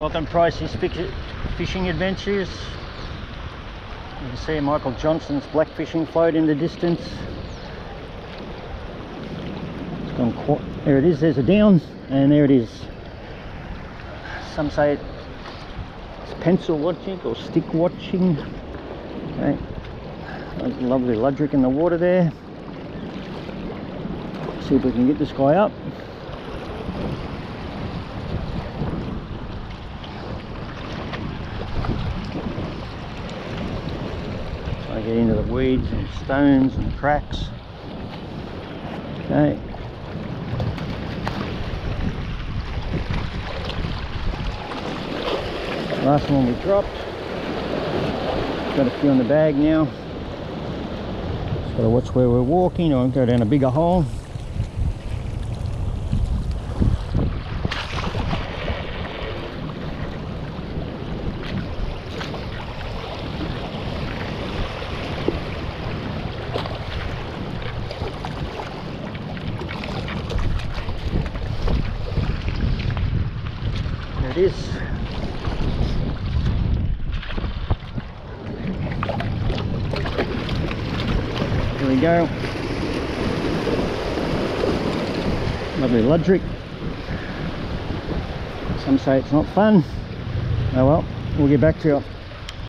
Welcome Pricey's Fishing Adventures. You can see Michael Johnson's black fishing float in the distance. It's gone qu- there it is, there's a down, and there it is. Some say it's pencil watching or stick watching. Okay. Lovely luderick in the water there. See if we can get this guy up. I get into the weeds and stones and cracks. Okay. Last one we dropped. Got a few in the bag now. Just gotta watch where we're walking or go down a bigger hole. There. Here we go. Lovely luderick. Some say it's not fun. Oh well, we'll get back to you.